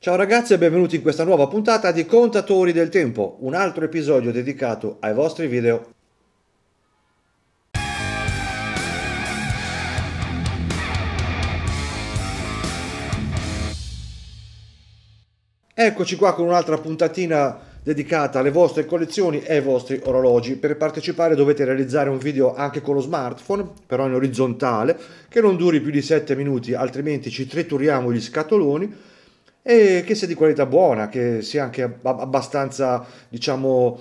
Ciao ragazzi e benvenuti in questa nuova puntata di Contatori del Tempo, un altro episodio dedicato ai vostri video. Eccoci qua con un'altra puntatina dedicata alle vostre collezioni e ai vostri orologi. Per partecipare dovete realizzare un video anche con lo smartphone, però in orizzontale, che non duri più di 7 minuti, altrimenti ci trituriamo gli scatoloni e che sia di qualità buona, che sia anche abbastanza, diciamo,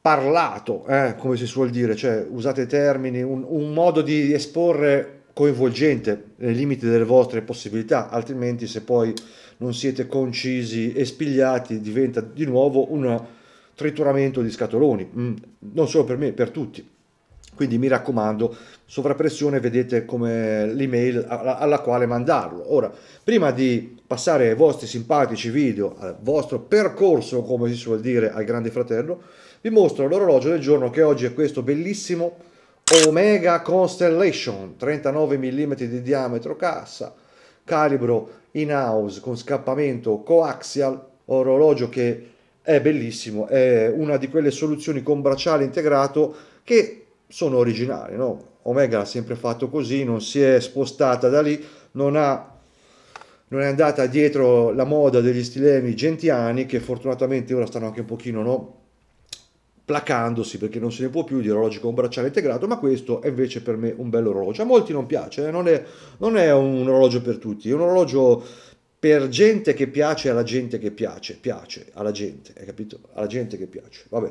parlato, eh, come si suol dire, cioè usate termini, un, un modo di esporre coinvolgente nei limiti delle vostre possibilità, altrimenti se poi non siete concisi e spigliati diventa di nuovo un trituramento di scatoloni, mm, non solo per me, per tutti. Quindi mi raccomando, sovrappressione, vedete come l'email alla quale mandarlo. Ora, prima di passare ai vostri simpatici video, al vostro percorso, come si suol dire, al Grande Fratello, vi mostro l'orologio del giorno che oggi è questo bellissimo Omega Constellation, 39 mm di diametro cassa, calibro in house con scappamento coaxial, orologio che è bellissimo, è una di quelle soluzioni con bracciale integrato che sono originali, no? Omega l'ha sempre fatto così, non si è spostata da lì, non, ha, non è andata dietro la moda degli stilemi gentiani che fortunatamente ora stanno anche un pochino no? placandosi perché non se ne può più di orologi con bracciale integrato, ma questo è invece per me un bel orologio. A molti non piace, eh? non, è, non è un orologio per tutti, è un orologio per gente che piace alla gente che piace, piace alla gente, hai capito? Alla gente che piace. Vabbè.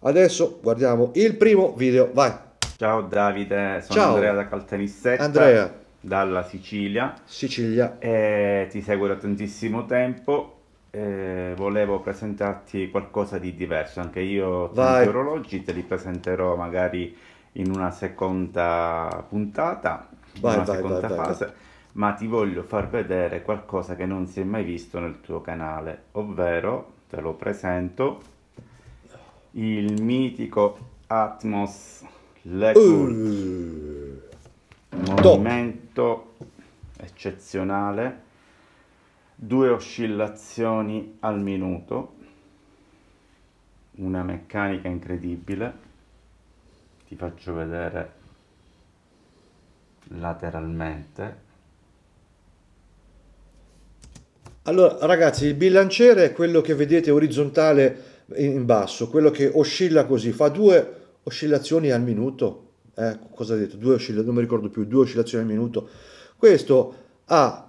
Adesso guardiamo il primo video, vai. Ciao Davide, sono Ciao. Andrea da Caltanissetta. Andrea. Dalla Sicilia. Sicilia. E ti seguo da tantissimo tempo eh, volevo presentarti qualcosa di diverso. Anche io ho tanti orologi, te li presenterò magari in una seconda puntata, vai, una vai, seconda vai, fase, ma ti voglio far vedere qualcosa che non si è mai visto nel tuo canale, ovvero, te lo presento, il mitico Atmos Lecourt. Uh, movimento eccezionale. Due oscillazioni al minuto, una meccanica incredibile, ti faccio vedere lateralmente. Allora ragazzi il bilanciere è quello che vedete orizzontale in basso, quello che oscilla così, fa due oscillazioni al minuto, eh, cosa ha detto? Due oscillazioni, non mi ricordo più, due oscillazioni al minuto. Questo ha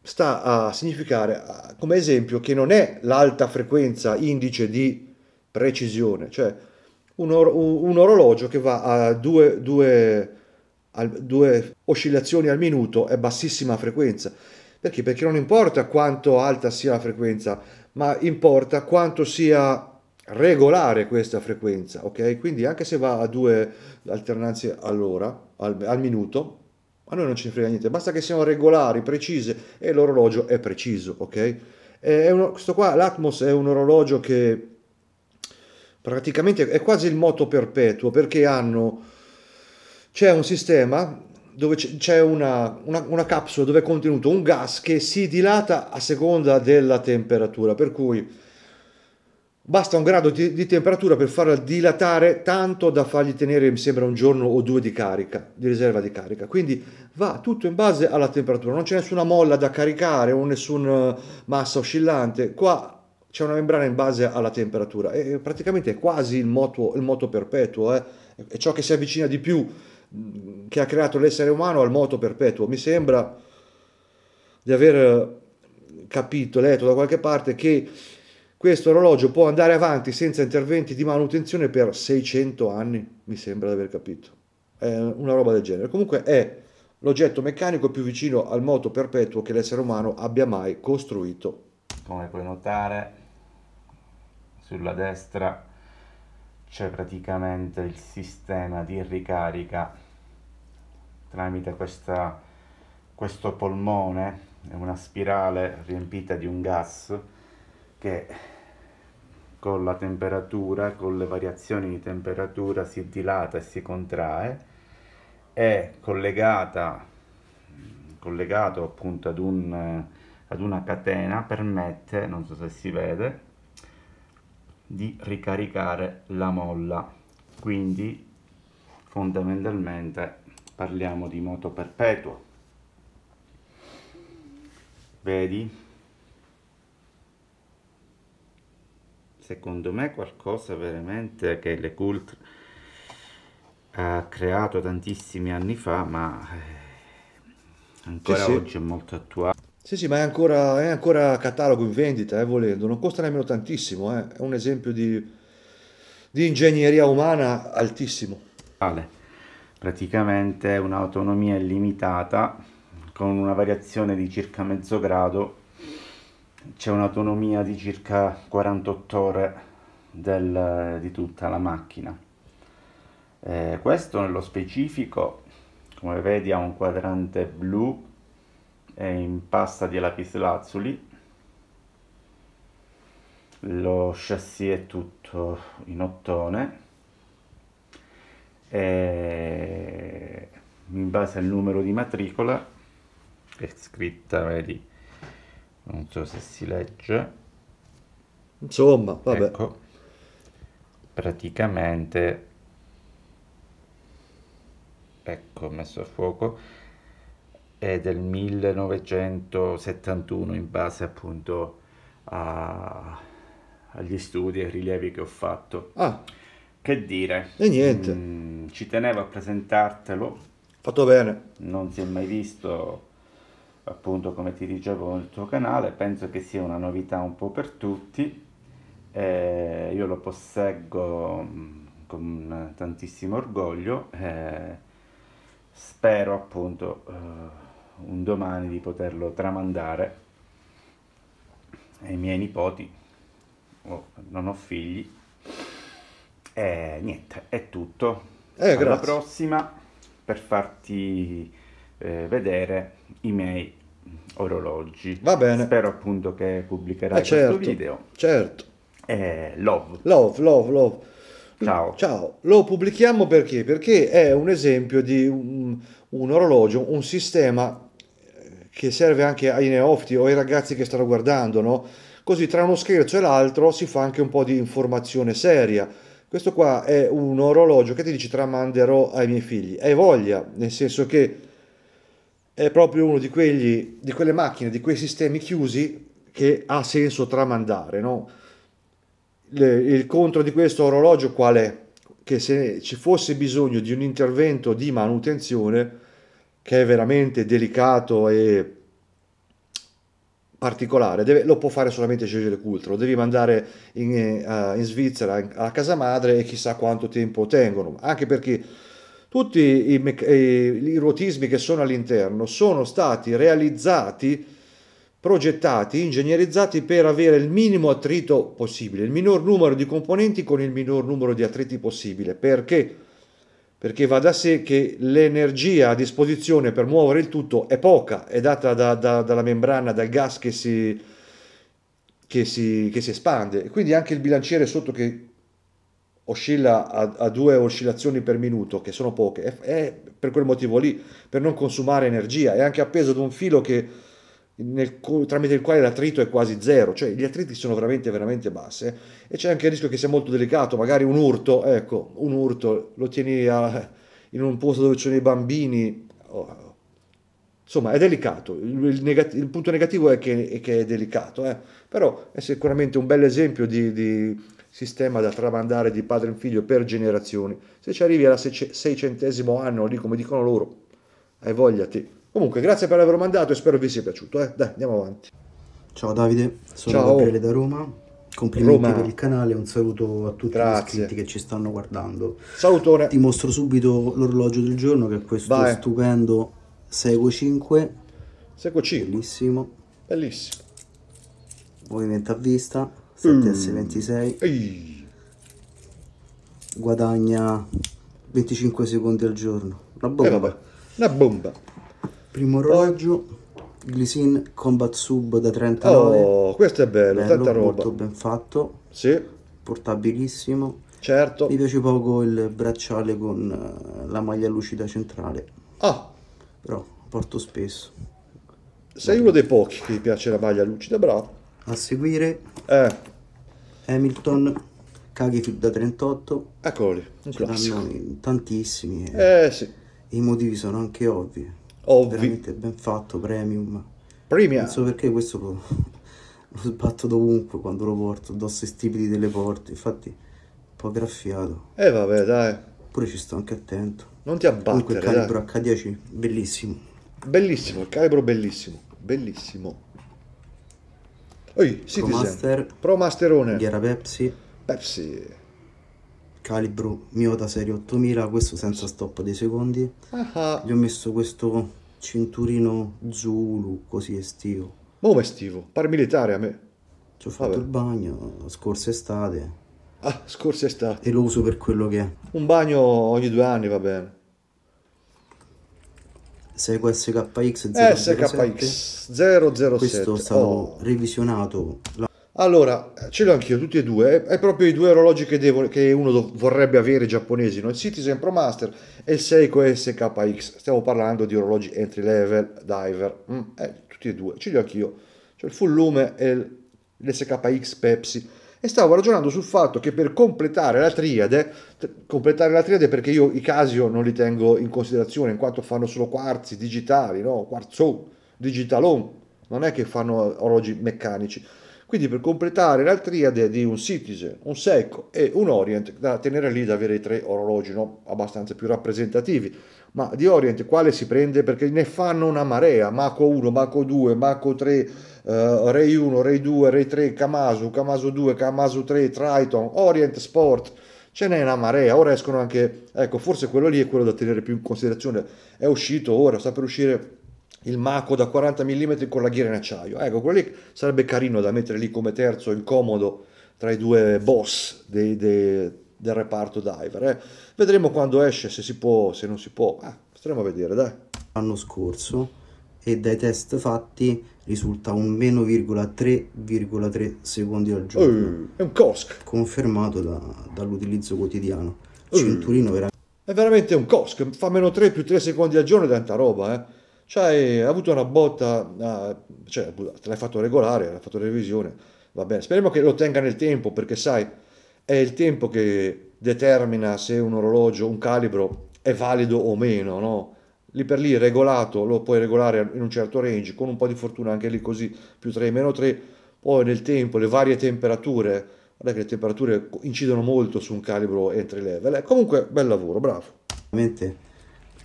sta a significare come esempio che non è l'alta frequenza indice di precisione, cioè un, or- un orologio che va a due, due, a due oscillazioni al minuto è bassissima frequenza. Perché? Perché non importa quanto alta sia la frequenza, ma importa quanto sia regolare questa frequenza, ok? Quindi anche se va a due alternanze all'ora, al, al minuto, a noi non ne frega niente, basta che siano regolari, precise e l'orologio è preciso, ok? È uno, questo qua, l'Atmos è un orologio che praticamente è quasi il moto perpetuo perché hanno, c'è un sistema dove c'è una, una, una capsula dove è contenuto un gas che si dilata a seconda della temperatura, per cui Basta un grado di, di, temperatura per farla dilatare tanto da fargli tenere, mi sembra, un giorno o due di carica, di riserva di carica. Quindi va tutto in base alla temperatura, non c'è nessuna molla da caricare o nessuna massa oscillante. Qua c'è una membrana in base alla temperatura e praticamente è quasi il moto, il moto perpetuo, eh? è ciò che si avvicina di più mm, che ha creato l'essere umano al moto perpetuo. Mi sembra di aver capito, letto da qualche parte che questo orologio può andare avanti senza interventi di manutenzione per 600 anni, mi sembra di aver capito. È una roba del genere. Comunque è l'oggetto meccanico più vicino al moto perpetuo che l'essere umano abbia mai costruito. Come puoi notare, sulla destra c'è praticamente il sistema di ricarica tramite questa, questo polmone, è una spirale riempita di un gas che con la temperatura, con le variazioni di temperatura si dilata e si contrae, è collegata, collegato appunto ad un ad una catena permette, non so se si vede, di ricaricare la molla. Quindi fondamentalmente parliamo di moto perpetuo. Vedi? Secondo me qualcosa veramente che le cult ha creato tantissimi anni fa, ma eh, ancora sì, oggi sì. è molto attuale. Sì, sì, ma è ancora, è ancora catalogo in vendita, eh, volendo, non costa nemmeno tantissimo, eh. è un esempio di, di ingegneria umana altissimo. Vale. Praticamente un'autonomia illimitata con una variazione di circa mezzo grado, c'è un'autonomia di circa 48 ore del, di tutta la macchina. Eh, questo nello specifico, come vedi, ha un quadrante blu e in pasta di lapislazzuli. Lo chassis è tutto in ottone e in base al numero di matricola è scritta, vedi, non so se si legge. Insomma, vabbè. Ecco, praticamente ecco ho messo a fuoco è del 1971 in base appunto a, agli studi e rilievi che ho fatto. Ah. Che dire? E niente. Mm, ci tenevo a presentartelo. Fatto bene. Non si è mai visto appunto come ti dicevo nel tuo canale. Penso che sia una novità un po' per tutti. Eh, io lo posseggo mm, con tantissimo orgoglio. Eh, spero appunto uh, un domani di poterlo tramandare ai miei nipoti oh, non ho figli. E niente è tutto. Eh, alla prossima per farti eh, vedere i miei orologi va bene spero appunto che pubblicherai eh, certo, questo video certo eh, love love love love Ciao. Ciao, lo pubblichiamo perché? Perché è un esempio di un, un orologio, un sistema eh, che serve anche ai neofiti o ai ragazzi che stanno guardando, no? Così tra uno scherzo e l'altro si fa anche un po' di informazione seria. Questo qua è un orologio che ti dici tramanderò ai miei figli. Hai voglia, nel senso che è proprio uno di, quegli, di quelle macchine, di quei sistemi chiusi che ha senso tramandare, no? il contro di questo orologio qual è? Che se ci fosse bisogno di un intervento di manutenzione, che è veramente delicato e particolare, deve, lo può fare solamente Gégé Cultre, lo devi mandare in, uh, in Svizzera a casa madre e chissà quanto tempo tengono, anche perché tutti i, i, i ruotismi che sono all'interno sono stati realizzati progettati, ingegnerizzati per avere il minimo attrito possibile, il minor numero di componenti con il minor numero di attriti possibile. Perché? Perché va da sé che l'energia a disposizione per muovere il tutto è poca, è data da, da, dalla membrana, dal gas che si, che si, che si espande. Quindi anche il bilanciere sotto che oscilla a, a, due oscillazioni per minuto, che sono poche, è, è per quel motivo lì, per non consumare energia, è anche appeso ad un filo che nel, tramite il quale l'attrito è quasi zero, cioè gli attriti sono veramente veramente basse e c'è anche il rischio che sia molto delicato, magari un urto, ecco, un urto lo tieni a, in un posto dove ci sono i bambini, oh, insomma è delicato, il, il, negati- il punto negativo è che, è, che è delicato, eh? però è sicuramente un bel esempio di, di sistema da tramandare di padre in figlio per generazioni, se ci arrivi al seicentesimo anno, lì come dicono loro, hai voglia te. Comunque, grazie per averlo mandato e spero vi sia piaciuto. Eh? Dai, andiamo avanti. Ciao Davide, sono Ciao. Gabriele da Roma. Complimenti Roma. per il canale, un saluto a tutti grazie. gli iscritti che ci stanno guardando. Salutone. Ti mostro subito l'orologio del giorno che è questo Vai. stupendo Seco 5. Seco 5. Bellissimo. Bellissimo. Movimento a vista, 7S26. Ehi. Guadagna 25 secondi al giorno. Una bomba. Eh, Una bomba. Primo orologio, Glisin Combat Sub da 39. Oh, questo è bello, bello tanta roba. Molto ben fatto. Sì. Portabilissimo. Certo. Mi piace poco il bracciale con eh, la maglia lucida centrale. Ah. Però porto spesso. sei uno dei pochi che piace la maglia lucida, bravo. A seguire Eh, Hamilton, caghi da 38. eccolo lì, un classico. tantissimi. e Eh sì, I motivi sono anche ovvi. ovvi. Veramente ben fatto, premium. Premia. Non so perché questo lo, lo sbatto dovunque quando lo porto, addosso ai stipiti delle porte. Infatti, un po' graffiato. Eh vabbè, dai, Pure ci sto anche attento. non ti Comunque il abbattere, calibro dai. H10, bellissimo. Bellissimo, il calibro bellissimo, bellissimo. Oi, Citizen. Master. Pro Masterone. Ghiera Pepsi, Pepsi. calibro Miota Serie 8000, questo senza stop dei secondi. Ah. Gli ho messo questo cinturino Zulu, così estivo. Come estivo, pare militare a me. Ci ho fatto Vabbè. il bagno scorsa estate Ah, scorsa estate. e lo uso per quello che è. Un bagno ogni due anni va bene. Seiko SKX 007. SKX 007. Questo è stato Oh. revisionato. La- Allora, ce l'ho anch'io, tutti e due. È, proprio i due orologi che, devo- che uno vorrebbe avere giapponesi, no? il Citizen Pro Master e il Seiko SKX. Stiamo parlando di orologi entry level, diver. Mm, eh, tutti e due, ce li ho anch'io. C'è il full lume e l'SKX Pepsi. E stavo ragionando sul fatto che per completare la triade, completare la triade perché io i Casio non li tengo in considerazione in quanto fanno solo quarzi digitali, no? Quarzo, digitalon, non è che fanno orologi meccanici. Quindi per completare la triade di un Citizen, un Seiko e un Orient, da tenere lì da avere tre orologi no? abbastanza più rappresentativi. Ma di Orient quale si prende? Perché ne fanno una marea, Mako 1, Mako 2, Mako 3, eh, Ray 1, Ray 2, Ray 3, Kamasu, Kamasu 2, Kamasu 3, Triton, Orient Sport. Ce n'è una marea, ora escono anche, ecco, forse quello lì è quello da tenere più in considerazione. È uscito ora, sta per uscire il Mako da 40 mm con la ghiera in acciaio. Ecco, quello lì sarebbe carino da mettere lì come terzo incomodo tra i due boss dei- dei- del reparto diver. eh. Vedremo quando esce, se si può, se non si può. Ah, staremo a vedere, dai. l'anno scorso e dai test fatti risulta un meno 0,3,3 secondi al giorno, Eh, è un COSC, confermato da- dall'utilizzo quotidiano. Cinturino veramente è veramente un COSC, fa meno 3 più 3 secondi al giorno è tanta roba, eh. Cioè, hai avuto una botta, ah, cioè, te l'hai fatto regolare, l'hai fatto revisione, va bene. Speriamo che lo tenga nel tempo, perché sai, è il tempo che determina se un orologio, un calibro è valido o meno, no? Lì per lì regolato, lo puoi regolare in un certo range, con un po' di fortuna anche lì così, più 3, meno 3, poi nel tempo, le varie temperature, guarda che le temperature incidono molto su un calibro entry level, eh. Comunque, bel lavoro, bravo.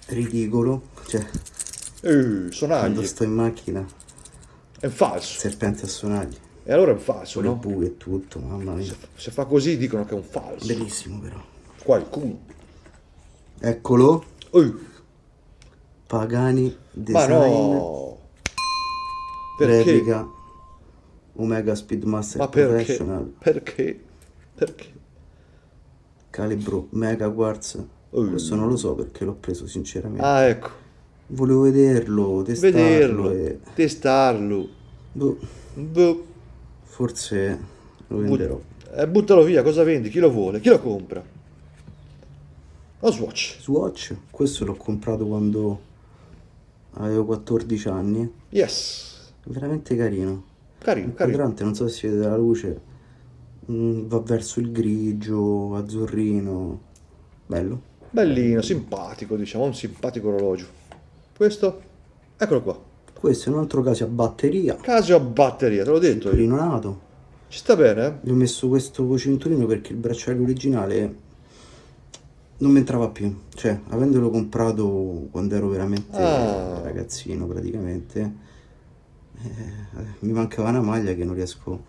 ridicolo, cioè Eh, quando sonagli, sto in macchina, è un falso. serpente a sonagli, E allora è un falso, con no? buche e tutto, mamma mia. Se, se fa così dicono che è un falso. Bellissimo però. Qualcuno. Eccolo, Eh, Pagani ma Design no! Perché? replica Omega Speedmaster Ma perché? Professional Perché? Perché? calibro Mega Quartz. Uh. Questo non lo so perché l'ho preso sinceramente. Ah, ecco. Volevo vederlo, testarlo Vederlo, e testarlo. boh, Boh, forse lo but- venderò. eh, buttalo via, cosa vendi? Chi lo vuole? Chi lo compra? Lo Swatch. Swatch, questo l'ho comprato quando avevo 14 anni. Yes. Veramente carino. Carino, Il carino. quadrante, non so se si vede dalla luce, mm, va verso il grigio, azzurrino. Bello. Bellino, simpatico, diciamo, un simpatico orologio. Questo? Eccolo qua. Questo è un altro caso a batteria. Casio a batteria, te l'ho detto io. Rinonato. Ci sta bene, eh? Gli ho messo questo cinturino perché il bracciale originale non mi entrava più. Cioè, avendolo comprato quando ero veramente Ah. ragazzino praticamente, eh, mi mancava una maglia che non riesco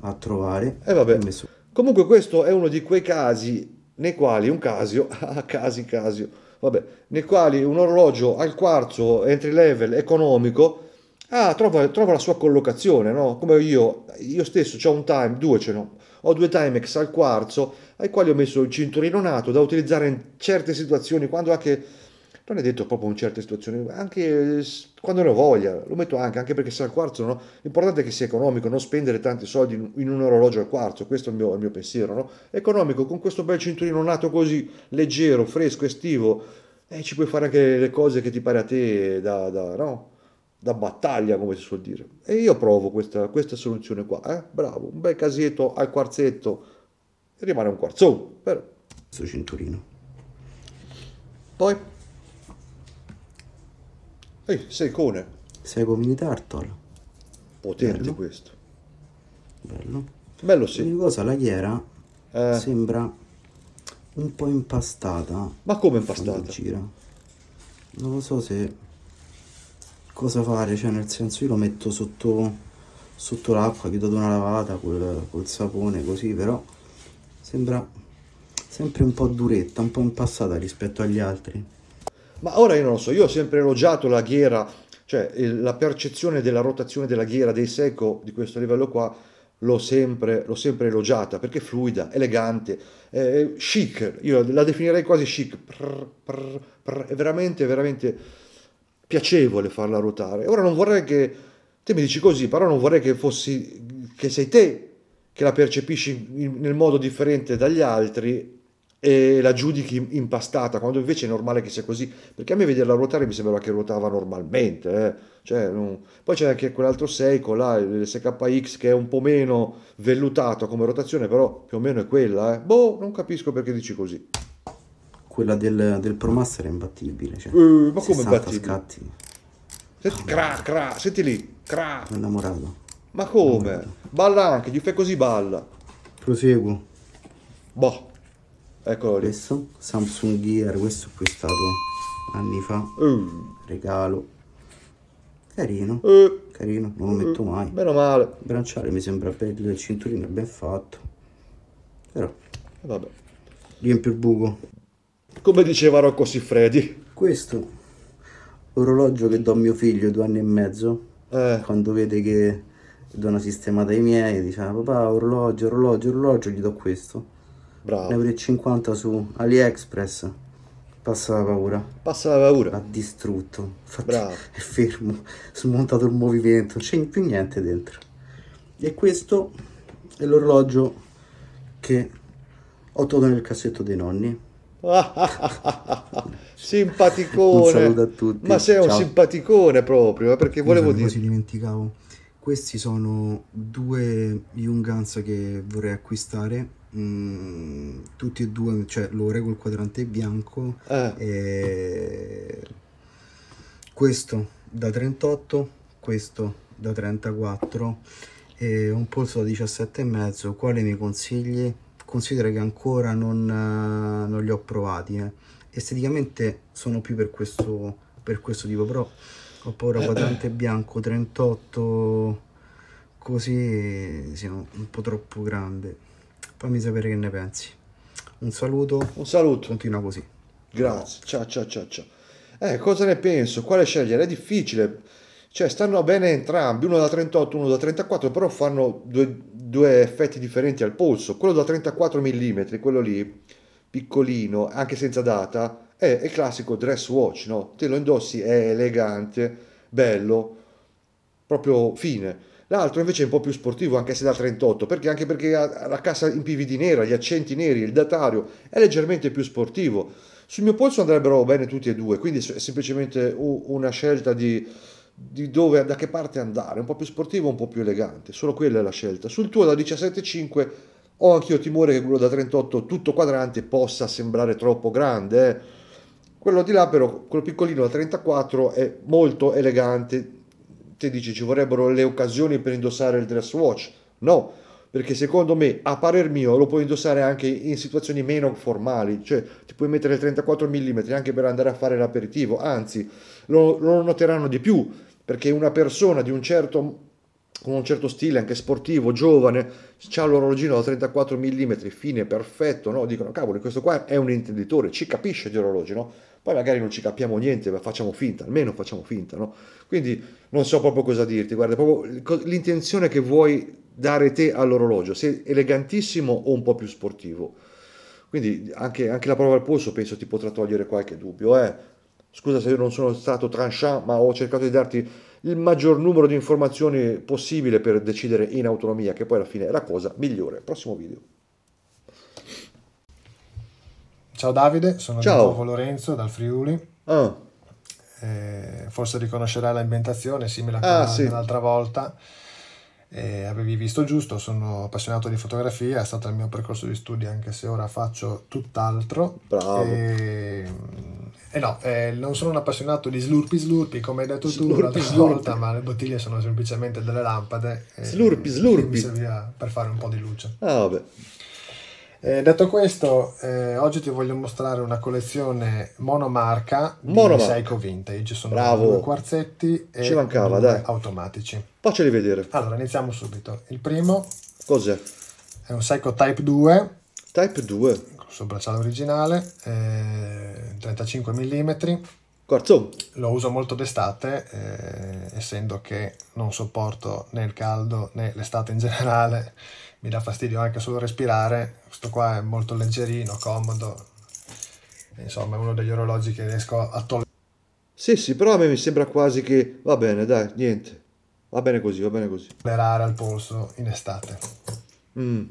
a trovare. E vabbè. Ho messo Comunque questo è uno di quei casi nei quali un Casio, ah, casi Casio, vabbè, nei quali un orologio al quarzo entry level economico ah, trova, trova la sua collocazione, no? Come io, io stesso ho un time, due ce n'ho, ho due Timex al quarzo ai quali ho messo il cinturino nato da utilizzare in certe situazioni, quando anche, non è detto proprio in certe situazioni, anche s- quando ne ho voglia, lo metto anche, anche perché se al quarzo, no? L'importante è che sia economico, non spendere tanti soldi in, un orologio al quarzo, questo è il mio, il mio pensiero, no? Economico, con questo bel cinturino nato così, leggero, fresco, estivo, e ci puoi fare anche le cose che ti pare a te da, da, no? da battaglia, come si suol dire. E io provo questa, questa soluzione qua, eh? bravo, un bel casietto al quarzetto, rimane un quarzone, però. Questo cinturino. Poi? Ehi, Seicone. Seiko Mini Turtle. Potente Bello. questo. Bello. Bello sì. L'unica cosa, la ghiera Eh. sembra un po' impastata. Ma come impastata? gira. Non lo so se cosa fare, cioè nel senso io lo metto sotto, sotto l'acqua, gli do una lavata col, col sapone così, però sembra sempre un po' duretta, un po' impastata rispetto agli altri. Ma ora io non lo so, io ho sempre elogiato la ghiera, cioè la percezione della rotazione della ghiera dei Seiko di questo livello qua, l'ho sempre, sempre elogiata perché è fluida, elegante, è chic, io la definirei quasi chic, Prr, prr, prr, è veramente, veramente piacevole farla ruotare. Ora non vorrei che, te mi dici così, però non vorrei che fossi, che sei te che la percepisci in- nel modo differente dagli altri e la giudichi impastata, quando invece è normale che sia così, perché a me vederla ruotare mi sembrava che ruotava normalmente, eh. Cioè, non- Poi c'è anche quell'altro Seiko là, il SKX che è un po' meno vellutato come rotazione, però più o meno è quella, eh. Boh, non capisco perché dici così. Quella del, del ProMaster è imbattibile, cioè Eh, ma come 60 imbattibile? scatti, Senti, cra, cra, senti lì, cra. innamorato. Ma come? Balla anche, gli fai così balla. Proseguo. Boh, eccolo lì. Questo, Samsung Gear, questo ho acquistato anni fa, Uh, regalo. Carino, uh, carino, non lo metto mai. meno male. Il bracciale mi sembra bello, il cinturino è ben fatto. Però Vabbè. riempio il buco. Come diceva Rocco Siffredi. Questo orologio che do a mio figlio due anni e mezzo, Eh, quando vede che do una sistemata ai miei, dice "Ah, papà orologio, orologio, orologio, gli do questo. bravo. 1,50 euro su AliExpress. Passa la paura. Passa la paura. L'ha distrutto. Infatti Bravo. è fermo, smontato il movimento, non c'è più niente dentro. E questo è l'orologio che ho trovato nel cassetto dei nonni. Simpaticone. Un saluto a tutti. Ma sei un Ciao. simpaticone proprio, perché volevo dire... Così dimenticavo. Questi sono due Young Guns che vorrei acquistare. Mm, tutti e due, cioè l'ore col quadrante bianco. Eh, E questo da 38, questo da 34 e un polso da 17,5. Quale mi consigli? Considera che ancora non, eh, non li ho provati. eh. Esteticamente sono più per questo, per questo tipo, però ho paura quadrante bianco 38 così sia un po' troppo grande. Fammi sapere che ne pensi. Un saluto, un saluto. continua così. Grazie. Ciao, ciao, ciao, ciao. Eh, cosa ne penso? Quale scegliere? È difficile. Cioè, stanno bene entrambi, uno da 38, uno da 34, però fanno due, due effetti differenti al polso. Quello da 34 mm, quello lì, piccolino, anche senza data, è il classico dress watch, no? Te lo indossi, è elegante, bello, proprio fine. L'altro invece è un po' più sportivo, anche se da 38, perché anche perché ha la cassa in PVD nera, gli accenti neri, il datario è leggermente più sportivo. Sul mio polso andrebbero bene tutti e due, quindi è semplicemente una scelta di, di dove, da che parte andare, un po' più sportivo, un po' più elegante, solo quella è la scelta. Sul tuo da 17,5 ho anch'io timore che quello da 38 tutto quadrante possa sembrare troppo grande. eh. Quello di là però, quello piccolino da 34 è molto elegante. Te dici ci vorrebbero le occasioni per indossare il dress watch? No, perché secondo me, a parer mio, lo puoi indossare anche in situazioni meno formali, cioè ti puoi mettere il 34 mm anche per andare a fare l'aperitivo, anzi lo, lo noteranno di più, perché una persona di un certo con un certo stile anche sportivo, giovane, c'ha l'orologino da 34 mm, fine, perfetto, no? Dicono, cavolo, questo qua è un intenditore, ci capisce di orologi, no? Poi magari non ci capiamo niente, ma facciamo finta, almeno facciamo finta, no? Quindi non so proprio cosa dirti, guarda, proprio l'intenzione che vuoi dare te all'orologio, se elegantissimo o un po' più sportivo. Quindi anche, anche la prova al polso penso ti potrà togliere qualche dubbio, eh? Scusa se io non sono stato tranchant, ma ho cercato di darti il maggior numero di informazioni possibile per decidere in autonomia, che poi alla fine è la cosa migliore. Prossimo video. Ciao Davide, sono Ciao. di nuovo Lorenzo dal Friuli. Ah, eh, forse riconoscerai l'ambientazione, simile a quella Ah, sì. dell'altra volta. Eh, avevi visto giusto, sono appassionato di fotografia, è stato il mio percorso di studi, anche se ora faccio tutt'altro. Bravo. E, e no, eh, non sono un appassionato di slurpi slurpi, come hai detto tu Slurpi, l'altra slurpi. volta, ma le bottiglie sono semplicemente delle lampade. Slurpi, slurpi. Mi serviva per fare un po' di luce. Ah, vabbè. Eh, detto questo, eh, oggi ti voglio mostrare una collezione monomarca di Monomarca. Seiko Vintage. Sono Bravo. due quarzetti e Ci mancava, due dai. automatici. Facceli vedere. Allora, iniziamo subito. Il primo Cos'è? è un Seiko Type 2 Type 2. con il suo bracciale originale, eh, 35 mm. Quarzo. Lo uso molto d'estate, eh, essendo che non sopporto né il caldo né l'estate in generale, mi dà fastidio anche solo respirare. Questo qua è molto leggerino, comodo. Insomma, è uno degli orologi che riesco a togliere. Sì, sì, però a me mi sembra quasi che... Va bene, dai, niente. Va bene così, va bene così. al polso in estate. Mm.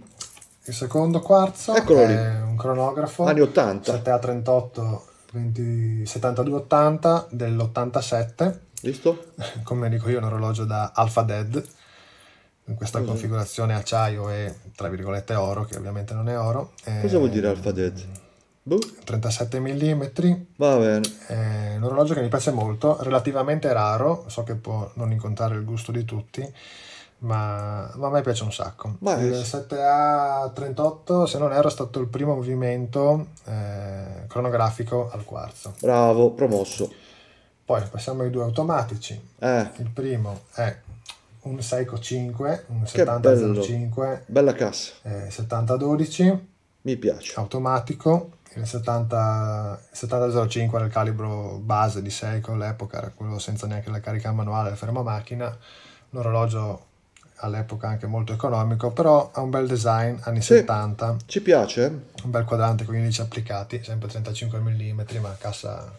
Il secondo quarzo Eccolo lì. è un cronografo Anni 80. 7A38 20 7280 dell'87. Visto? come dico io, un orologio da Alpha Dead in questa Cosa? configurazione acciaio e tra virgolette oro, che ovviamente non è oro. Cosa vuol dire Alpha Dead? Boh. 37 mm, Va bene. è un orologio che mi piace molto, relativamente raro, so che può non incontrare il gusto di tutti, ma, ma a me piace un sacco. Ma il è- 7A38, se non erro, è stato il primo movimento eh, cronografico al quarzo. Bravo, promosso. Poi passiamo ai due automatici. Eh, Il primo è un Seiko 5, un Che 7005 bella cassa. eh, 7012 Mi piace. automatico. Il 70, il 7005 era il calibro base di Seiko all'epoca, era quello senza neanche la carica manuale, il fermo macchina. Un orologio all'epoca anche molto economico, però ha un bel design, anni Sì. 70, Ci piace? un bel quadrante con gli indici applicati, sempre 35 mm, ma cassa,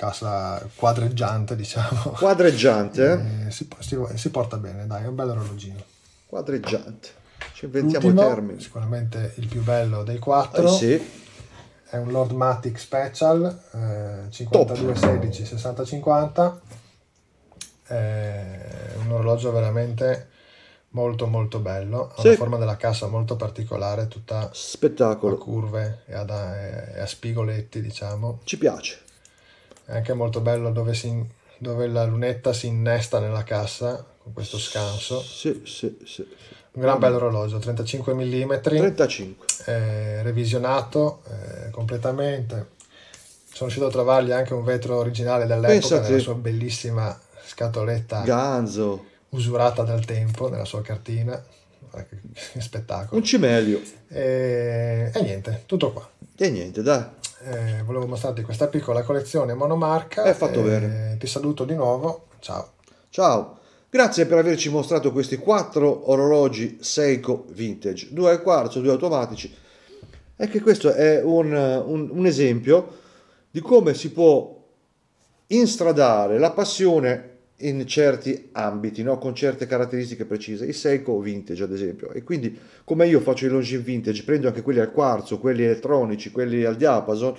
cassa quadreggiante, diciamo. Quadreggiante, eh? Si, si- si porta bene, dai, è un bel orologino. Quadreggiante. Ci inventiamo L'ultimo, termini. sicuramente il più bello dei quattro, Eh, sì. è un Lord Matic Special eh, 5216 6050. È un orologio veramente molto molto bello. Ha Sì. una forma della cassa molto particolare, tutta a Spettacolo. curve e, ad- e a spigoletti, diciamo. Ci piace. È anche molto bello dove, si, dove la lunetta si innesta nella cassa con questo scanso. Sì, sì, sì. Un gran bel orologio, 35 mm, 35. eh, revisionato eh, completamente. Sono riuscito a trovargli anche un vetro originale dell'epoca Pensa te. nella sua bellissima scatoletta Ganzo. usurata dal tempo, nella sua cartina. Che spettacolo. Un cimelio. E, e niente, tutto qua. E niente, dai. Eh, volevo mostrarti questa piccola collezione monomarca. Hai fatto e bene. Ti saluto di nuovo. Ciao. Ciao. Grazie per averci mostrato questi quattro orologi Seiko Vintage. Due al quarzo, due automatici. E che questo è un, un- un esempio di come si può instradare la passione in certi ambiti, no? con certe caratteristiche precise. Il Seiko Vintage, ad esempio. E quindi, come io faccio i Longines Vintage, prendo anche quelli al quarzo, quelli elettronici, quelli al diapason.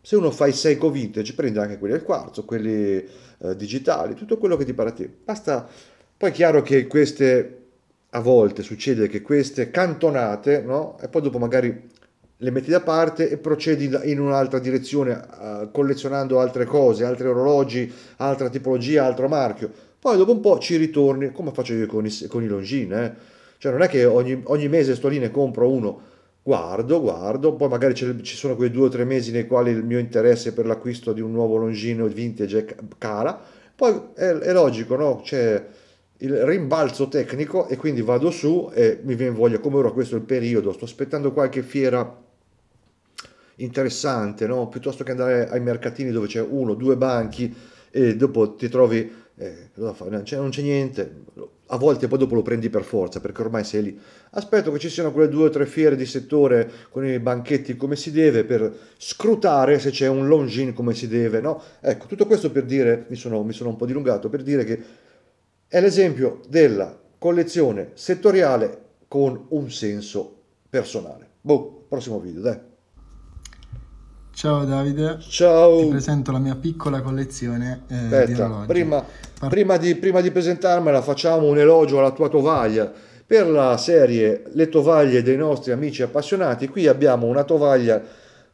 Se uno fa i Seiko Vintage, prende anche quelli al quarzo, quelli eh, digitali, tutto quello che ti pare a te. Basta. Poi è chiaro che queste, a volte succede che queste cantonate, no? E poi dopo magari le metti da parte e procedi in un'altra direzione, eh, collezionando altre cose, altri orologi, altra tipologia, altro marchio. Poi dopo un po' ci ritorni, come faccio io con i, con i Longines, eh? Cioè non è che ogni, ogni mese sto lì ne compro uno, guardo, guardo, poi magari ci sono quei due o tre mesi nei quali il mio interesse per l'acquisto di un nuovo Longino vintage è ca- cala, poi è, è logico, no? C'è il rimbalzo tecnico e quindi vado su e mi viene voglia, come ora questo è il periodo, sto aspettando qualche fiera interessante, no? Piuttosto che andare ai mercatini dove c'è uno, due banchi e dopo ti trovi, eh, non c'è niente, a volte poi dopo lo prendi per forza perché ormai sei lì. Aspetto che ci siano quelle due o tre fiere di settore con i banchetti come si deve per scrutare se c'è un longin come si deve, no? Ecco, tutto questo per dire, mi sono, mi sono un po' dilungato, per dire che è l'esempio della collezione settoriale con un senso personale. Boh, prossimo video, dai. Ciao Davide. Ciao. Ti presento la mia piccola collezione eh, di Aspetta, orologi. prima, Par- prima di, prima di presentarmela facciamo un elogio alla tua tovaglia. Per la serie Le tovaglie dei nostri amici appassionati, qui abbiamo una tovaglia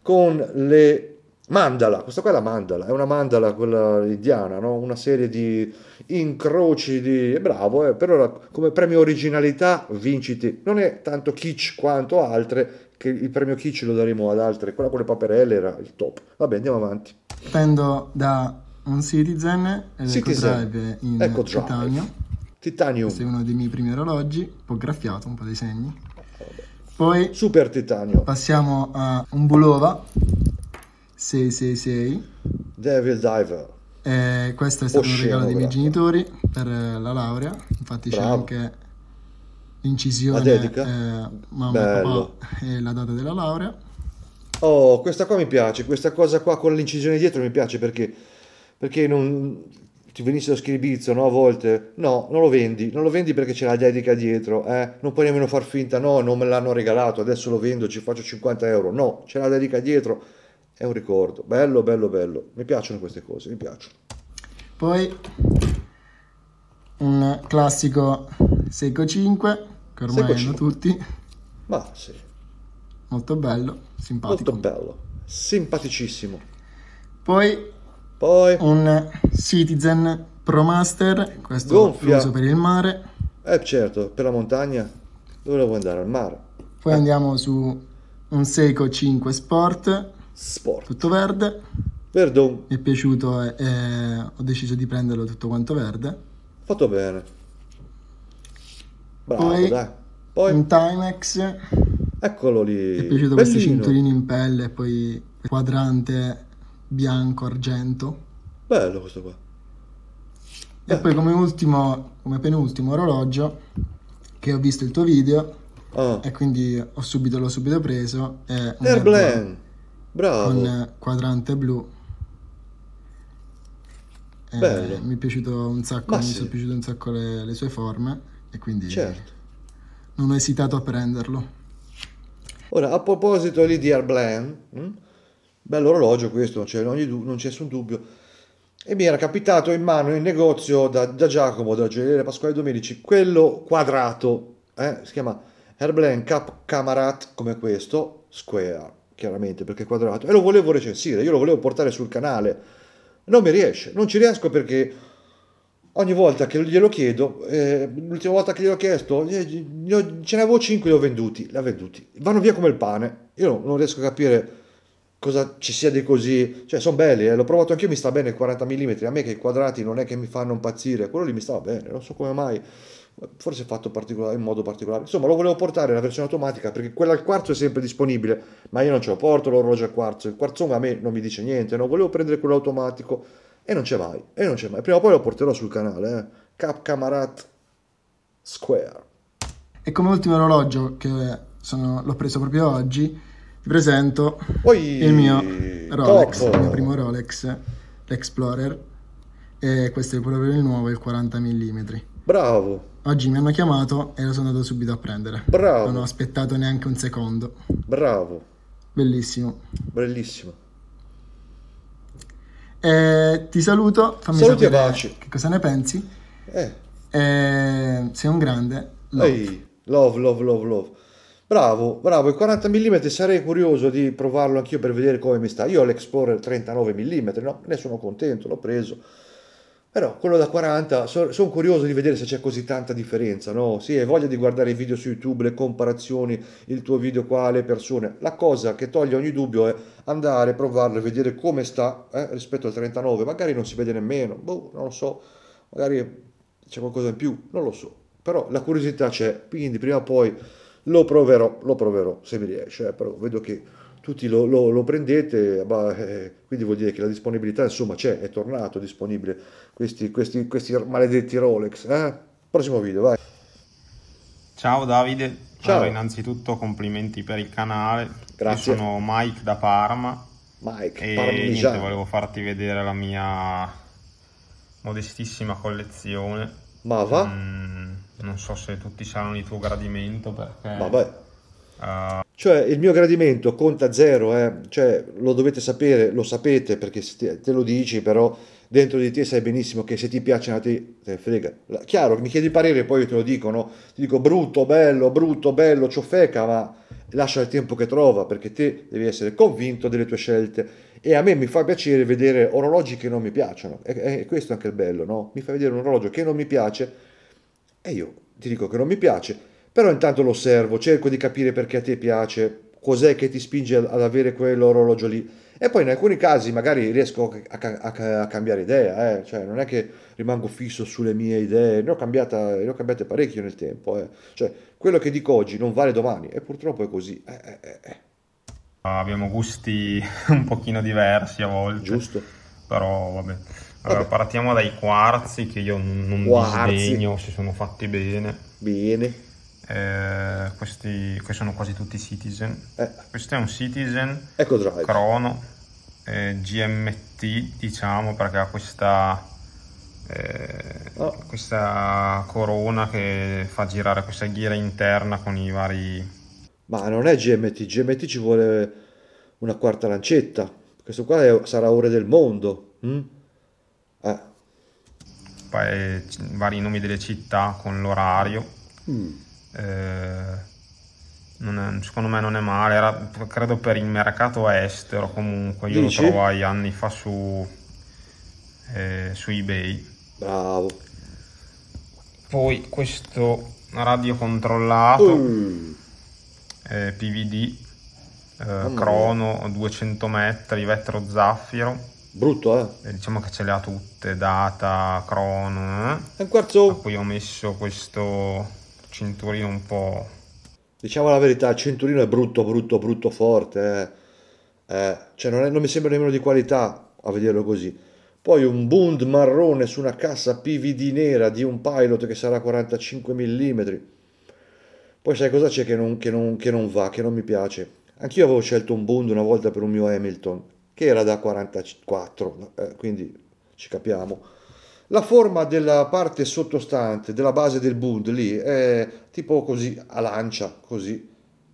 con le mandala. Questa qua è la mandala, è una mandala quella indiana, no? una serie di incroci di... Bravo, eh, per ora come premio originalità vinciti. Non è tanto kitsch quanto altre, che il premio kitsch lo daremo ad altre. Quella con le paperelle era il top. Vabbè, andiamo avanti. Prendo da un Citizen ed Citizen. EcoDrive in Drive. titanio. Titanium, Questo è uno dei miei primi orologi, un po' graffiato, un po' dei segni. Poi super titanio, passiamo a un Bulova 666. Devil Diver. Eh, questo è stato un Osceno, regalo dei miei bravo. genitori per la laurea. Infatti c'è Bravo. anche l'incisione La dedica? eh, mamma Bello. e papà e la data della laurea. Oh, questa qua mi piace, questa cosa qua con l'incisione dietro mi piace perché, perché non ti venisse lo schiribizzo, no, a volte, no, non lo vendi, non lo vendi perché c'è la dedica dietro, eh? non puoi nemmeno far finta, no, non me l'hanno regalato, adesso lo vendo, ci faccio 50 euro, no, c'è la dedica dietro, è un ricordo, bello, bello, bello, mi piacciono queste cose, mi piacciono. Poi un classico Seiko 5 che ormai Seiko hanno 5. tutti, Ma sì, molto bello, simpatico. molto bello, simpaticissimo. Poi Poi, un Citizen Pro Master, questo Gonfia. uso per il mare. eh certo, per la montagna, dove vuoi andare? Al mare? Poi andiamo su un Seiko 5 Sport, Sport, tutto verde. perdon, Mi è piaciuto e, e ho deciso di prenderlo tutto quanto verde. fatto bene. Bravo, Poi- dai. Poi, Un Timex, eccolo lì. mi è piaciuto questo Bellino. cinturino in pelle poi quadrante bianco argento. Bello questo qua. E Eh. poi come ultimo, come penultimo orologio, che ho visto il tuo video Ah, e quindi ho subito, l'ho subito preso, è un Airblend. Bravo. con quadrante blu. Eh, Bello. Mi è piaciuto un sacco, Ma mi sono piaciute un sacco le, le sue forme e quindi Certo. non ho esitato a prenderlo. Ora, a proposito lì di Airblend, hm? bello orologio questo, non c'è, ogni du- non c'è nessun dubbio. E mi era capitato in mano in negozio da, da Giacomo, della gioielleria Pasquale Domenici, quello quadrato, eh, si chiama Airblend Cap Camarat come questo, square, chiaramente perché è quadrato, e lo volevo recensire, io lo volevo portare sul canale, non mi riesce, non ci riesco perché ogni volta che glielo chiedo, eh, l'ultima volta che gliel'ho chiesto, eh, ho- ce ne avevo 5 li ho venduti, li ha venduti, vanno via come il pane, io non, riesco a capire cosa ci sia di così, cioè sono belli, eh, l'ho provato anch'io, mi sta bene il 40 mm, a me che i quadrati non è che mi fanno impazzire, quello lì mi stava bene, non so come mai, forse fatto particolare, in modo particolare, insomma lo volevo portare la versione automatica perché quella al quarzo è sempre disponibile, ma io non ce lo porto l'orologio al quarzo, il quarzo a me non mi dice niente, no? volevo prendere quello automatico e non c'è mai, e non c'è mai, prima o poi lo porterò sul canale, eh. Cap Camarat Square. E come ultimo orologio che sono- l'ho preso proprio oggi, ti presento Poi il mio Rolex, top. il mio primo Rolex, l'Explorer. E questo è proprio il nuovo, il 40 mm. Bravo, Oggi mi hanno chiamato e lo sono andato subito a prendere. Bravo. Non ho aspettato neanche un secondo. bravo, Bellissimo. bellissimo. E ti saluto, fammi Saluti sapere baci. che cosa ne pensi. Eh, E sei un grande. love. ehi, love, love, love, love. Bravo, bravo, il 40 mm sarei curioso di provarlo anch'io per vedere come mi sta. Io ho l'Explorer 39 mm, no? Ne sono contento, l'ho preso. Però quello da 40, sono curioso di vedere se c'è così tanta differenza, no? Sì, hai voglia di guardare i video su YouTube, le comparazioni, il tuo video qua, le persone. La cosa che toglie ogni dubbio è andare, provarlo e vedere come sta eh, rispetto al 39. Magari non si vede nemmeno, boh, non lo so. Magari c'è qualcosa in più, non lo so. Però la curiosità c'è, quindi prima o poi lo proverò, lo proverò se mi riesce. eh, Però vedo che tutti lo, lo- lo prendete, ma, eh, quindi vuol dire che la disponibilità insomma c'è, è tornato disponibile questi, questi, questi maledetti Rolex. eh. Prossimo video, vai. Ciao Davide, Ciao. Allora, innanzitutto complimenti per il canale. Grazie. Io sono Mike da Parma Mike, e niente, volevo farti vedere la mia modestissima collezione. Ma va? Mm, non so se tutti saranno di tuo gradimento perché Vabbè, Uh... Cioè il mio gradimento conta zero, eh? cioè, lo dovete sapere, lo sapete perché te lo dici, però dentro di te sai benissimo che se ti piace a te, te frega. Chiaro, mi chiedi parere, poi io te lo dico, no? Ti dico brutto, bello, brutto, bello, ciofeca, ma lascia il tempo che trova perché te devi essere convinto delle tue scelte. E a me mi fa piacere vedere orologi che non mi piacciono. E, e questo è anche il bello, no? Mi fa vedere un orologio che non mi piace e io ti dico che non mi piace, però intanto lo osservo, cerco di capire perché a te piace, cos'è che ti spinge ad avere quell'orologio lì e poi in alcuni casi magari riesco a, a, a cambiare idea, eh? cioè non è che rimango fisso sulle mie idee, ne ho, cambiata, ne ho cambiate parecchio nel tempo, eh? cioè quello che dico oggi non vale domani e purtroppo è così. Eh, eh, eh, eh. Abbiamo gusti un pochino diversi a volte. Giusto. Però vabbè. Allora, vabbè. partiamo dai quarzi che io non quarzi. disdegno, si sono fatti bene. Bene. Eh, questi, questi, sono quasi tutti Citizen. Eh. Questo è un Citizen Drive. Chrono eh, GMT, diciamo, perché ha questa, eh, oh. questa corona che fa girare questa ghiera interna con i vari. Ma non è GMT, GMT ci vuole una quarta lancetta. Questo qua è, sarà ore del mondo. Mm? Eh. Vari nomi delle città con l'orario. Mm eh, è, secondo me non è male, era credo per il mercato estero comunque, io Dici? lo trovai anni fa su, eh, su eBay. Bravo. Poi questo radio controllato, uh. eh, PVD, eh, crono 200 metri, vetro zaffiro. Brutto, eh? E diciamo che ce le ha tutte, data, crono. Eh? È un quarzo. A cui ho messo questo cinturino un po'... Diciamo la verità, il cinturino è brutto, brutto, brutto, forte. Eh. Eh, cioè non, è, non mi sembra nemmeno di qualità a vederlo così. Poi un Bund marrone su una cassa PVD nera di un pilot che sarà 45 mm. Poi sai cosa c'è che non, che, non, che non, va, che non mi piace? Anch'io avevo scelto un Bund una volta per un mio Hamilton, che era da 44, eh, quindi ci capiamo la forma della parte sottostante, della base del Bund lì, è tipo così, a lancia, così,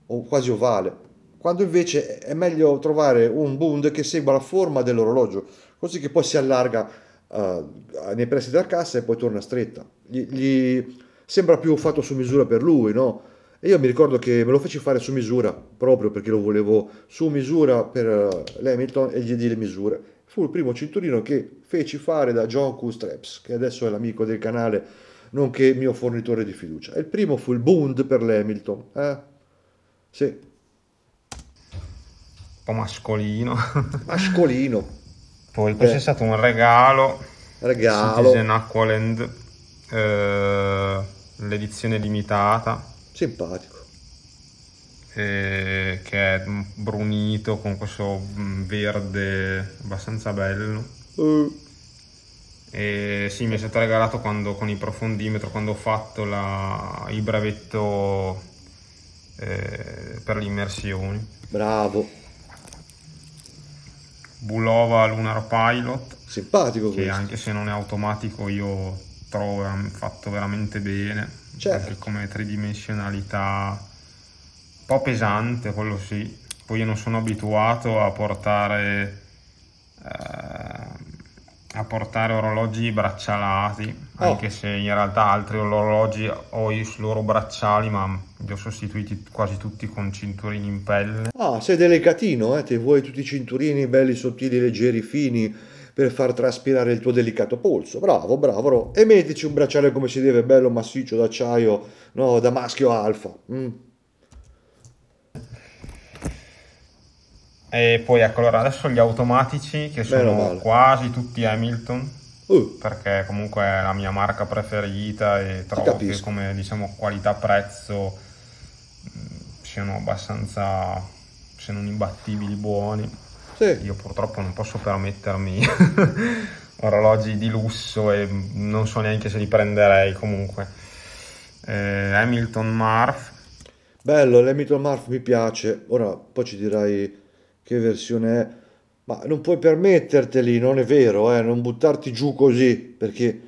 o quasi ovale. Quando invece è meglio trovare un Bund che segua la forma dell'orologio, così che poi si allarga uh, nei pressi della cassa e poi torna stretta. Gli, gli sembra più fatto su misura per lui, no? E io mi ricordo che me lo feci fare su misura, proprio perché lo volevo su misura per l'Hamilton e gli diedi le misure fu il primo cinturino che feci fare da John Q. Straps, che adesso è l'amico del canale, nonché mio fornitore di fiducia. Il primo fu il Bund per l'Hamilton. Eh? Sì. Un po' mascolino. Mascolino. Poi questo è stato un regalo. Regalo. Citizen Aqualand, eh, l'edizione limitata. Simpatico eh, che è brunito con questo mm, verde abbastanza bello. Uh. E sì, mi è stato regalato quando, con il profondimetro quando ho fatto la, il brevetto eh, per le immersioni. Bravo. Bulova Lunar Pilot. Simpatico che questo. anche se non è automatico io trovo fatto veramente bene. Certo. Anche come tridimensionalità po' pesante, quello sì. Poi io non sono abituato a portare, eh, a portare orologi braccialati, oh. anche se in realtà altri orologi ho i loro bracciali, ma li ho sostituiti quasi tutti con cinturini in pelle. Ah, sei delicatino, eh? Ti vuoi tutti i cinturini belli, sottili, leggeri, fini per far traspirare il tuo delicato polso. Bravo, bravo. E mettici un bracciale come si deve, bello massiccio d'acciaio, no, da maschio alfa. Mm. E poi ecco, allora adesso gli automatici che sono quasi tutti Hamilton, uh. perché comunque è la mia marca preferita e trovo che come diciamo qualità-prezzo mm, siano abbastanza, se non imbattibili, buoni. Sì. Io purtroppo non posso permettermi orologi di lusso e non so neanche se li prenderei comunque. Eh, Hamilton Marf. Bello, l'Hamilton Marf mi piace. Ora poi ci dirai che versione è, ma non puoi permetterteli, non è vero, eh? non buttarti giù così, perché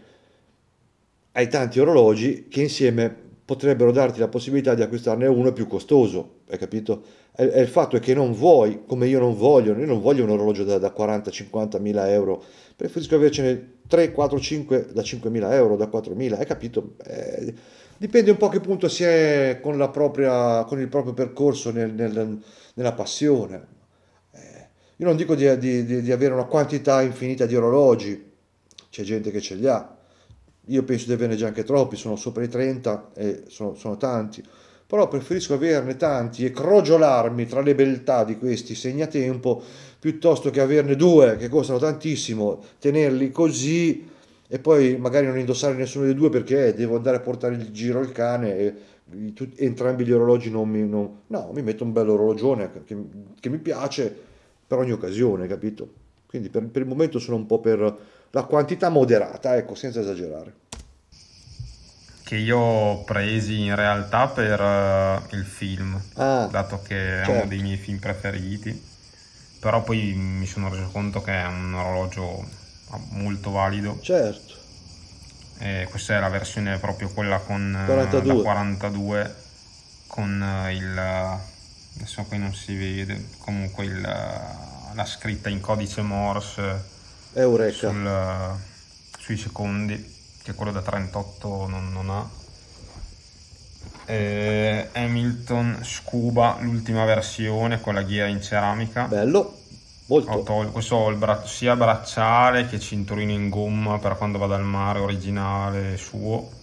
hai tanti orologi che insieme potrebbero darti la possibilità di acquistarne uno più costoso, hai capito? E, e il fatto è che non vuoi, come io non voglio, io non voglio un orologio da, da 40-50 mila euro, preferisco avercene 3, 4, 5 da 5 mila euro, da 4 mila, hai capito? Eh, dipende un po' che punto si è con, propria, con il proprio percorso nel, nel, nella passione. Io non dico di, di, di avere una quantità infinita di orologi, c'è gente che ce li ha, io penso di averne già anche troppi, sono sopra i 30 e sono, sono tanti, però preferisco averne tanti e crogiolarmi tra le beltà di questi segnatempo piuttosto che averne due che costano tantissimo, tenerli così e poi magari non indossare nessuno dei due perché devo andare a portare il giro al cane e entrambi gli orologi non mi... Non, no, mi metto un bel orologione che, che, mi piace per ogni occasione, capito? Quindi per, per il momento sono un po' per la quantità moderata, ecco, senza esagerare. Che io ho presi in realtà per uh, il film, ah, dato che è certo. uno dei miei film preferiti, però poi mi sono reso conto che è un orologio molto valido. Certo. E questa è la versione proprio quella con 42, 42 con uh, il adesso qui non si vede comunque il, la scritta in codice Morse. Sul, sui secondi, che quello da 38 non, non ha. Eh, Hamilton Scuba, l'ultima versione con la ghiera in ceramica. Bello, molto. Tol- questo ho il bra- sia bracciale che cinturino in gomma per quando vado al mare, originale suo.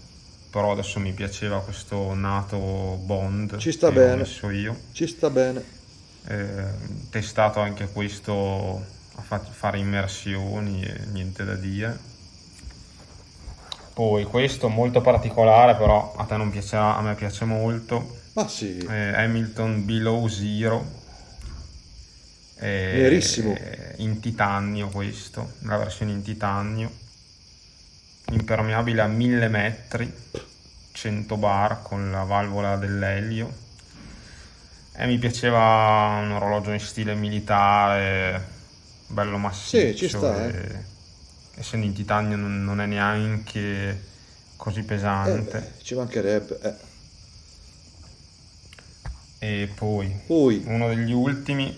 Però adesso mi piaceva questo nato Bond. Ci sta bene. Ci sta bene. Eh, testato anche questo a fare immersioni e niente da dire. Poi questo molto particolare, però a te non piacerà, a me piace molto. Ma sì. Eh, Hamilton Below Zero. Eh, Nerissimo. In titanio questo, la versione in titanio. Impermeabile a 1000 metri, 100 bar con la valvola dell'elio. E mi piaceva un orologio in stile militare, bello massiccio. Sì, ci sta. E, eh. essendo in titanio non, non, è neanche così pesante. Eh beh, ci mancherebbe. Eh. E poi, poi, uno degli ultimi,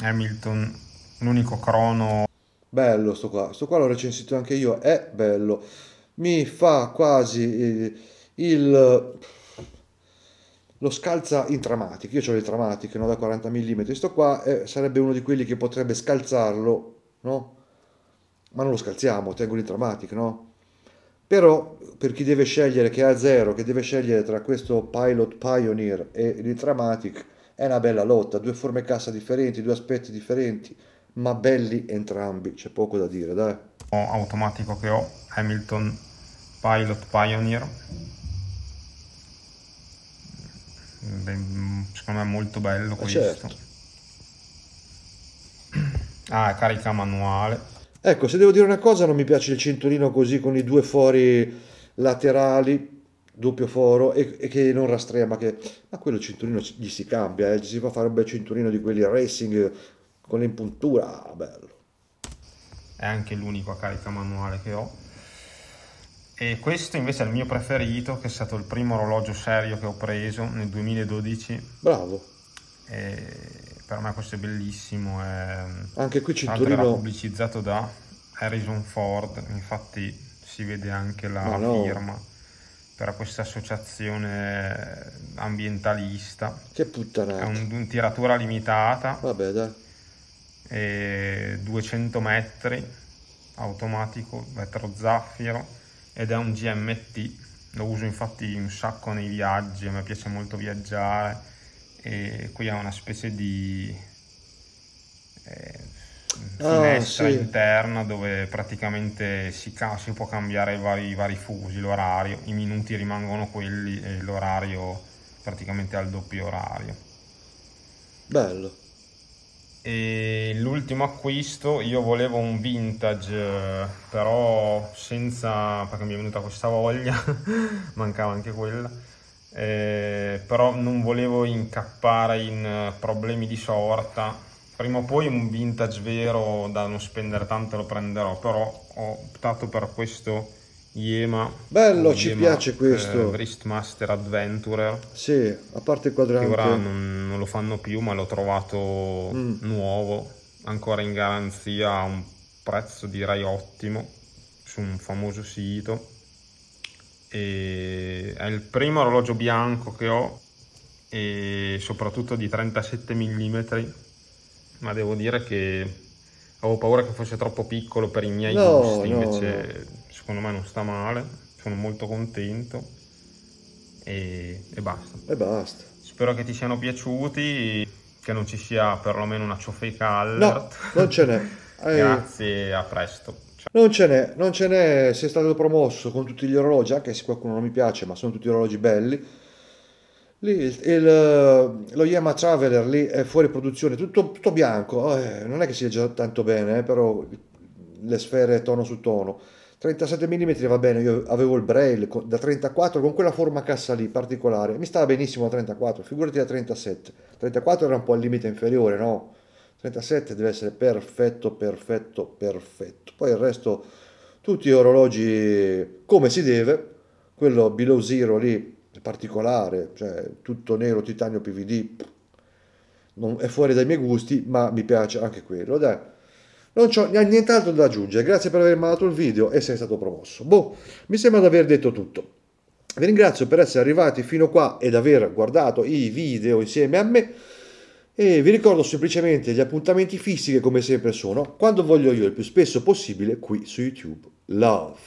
Hamilton, l'unico crono. Bello sto qua, sto qua l'ho recensito anche io, è bello. Mi fa quasi il, il lo scalza in Tramatic, io ho il Tramatic no, da 40 mm, sto qua eh, sarebbe uno di quelli che potrebbe scalzarlo, no? Ma non lo scalziamo, tengo il Tramatic, no? Però per chi deve scegliere, che ha zero, che deve scegliere tra questo Pilot Pioneer e il Tramatic, è una bella lotta, due forme cassa differenti, due aspetti differenti, ma belli entrambi, c'è poco da dire, dai. Automatico che ho, Hamilton Pilot Pioneer, secondo me è molto bello questo. Certo. Ah, carica manuale. Ecco, se devo dire una cosa, non mi piace il cinturino così con i due fori laterali, doppio foro, e, e che non rastrea, ma che... Ma quello cinturino gli si cambia, eh, gli si fa fare un bel cinturino di quelli racing con l'impuntura, bello. È anche l'unico a carica manuale che ho. E questo invece è il mio preferito, che è stato il primo orologio serio che ho preso nel 2012. Bravo. E per me questo è bellissimo. È... Anche qui cinturino... Era pubblicizzato da Harrison Ford, infatti si vede anche la no. firma per questa associazione ambientalista. Che puttana. È un, un, tiratura limitata. Vabbè, dai. E 200 metri, automatico, vetro zaffiro ed è un GMT, lo uso infatti un sacco nei viaggi, a me piace molto viaggiare e qui ha una specie di eh, ah, finestra ah, sì. interna dove praticamente si, si può cambiare i vari, vari fusi, l'orario, i minuti rimangono quelli e l'orario praticamente al doppio orario. Bello. E l'ultimo acquisto, io volevo un vintage, però senza, perché mi è venuta questa voglia, mancava anche quella, eh, però non volevo incappare in problemi di sorta. Prima o poi un vintage vero da non spendere tanto lo prenderò, però ho optato per questo Yema. Bello, ci Yema, piace questo. Eh, Wristmaster Adventurer. Sì, a parte il quadrante. Che ora non, non lo fanno più, ma l'ho trovato mm. nuovo, ancora in garanzia a un prezzo direi ottimo, su un famoso sito. E è il primo orologio bianco che ho e soprattutto di 37 mm, ma devo dire che avevo paura che fosse troppo piccolo per i miei no, gusti, no, invece no. Secondo me non sta male, sono molto contento e, e basta. E basta. Spero che ti siano piaciuti, che non ci sia perlomeno una ciofeca alert. No, non ce n'è. Grazie, a presto. Ciao. Non ce n'è, non ce n'è, sei stato promosso con tutti gli orologi, anche se qualcuno non mi piace, ma sono tutti orologi belli Lì il, il, lo Yamaha Traveler lì è fuori produzione, tutto, tutto bianco, eh, non è che si legge tanto bene, eh, però le sfere tono su tono. 37 mm va bene, io avevo il braille da 34 con quella forma cassa lì particolare, mi stava benissimo a 34, figurati da 37. 34 era un po' al limite inferiore, no? 37 deve essere perfetto, perfetto, perfetto. Poi il resto, tutti orologi come si deve, quello below zero lì particolare, cioè tutto nero, titanio, PVD, non è fuori dai miei gusti, ma mi piace anche quello, dai. Non ho nient'altro da aggiungere, grazie per aver mandato il video e sei stato promosso. Boh, mi sembra di aver detto tutto. Vi ringrazio per essere arrivati fino qua ed aver guardato i video insieme a me e vi ricordo semplicemente gli appuntamenti fissi che come sempre sono quando voglio io il più spesso possibile qui su YouTube. Love.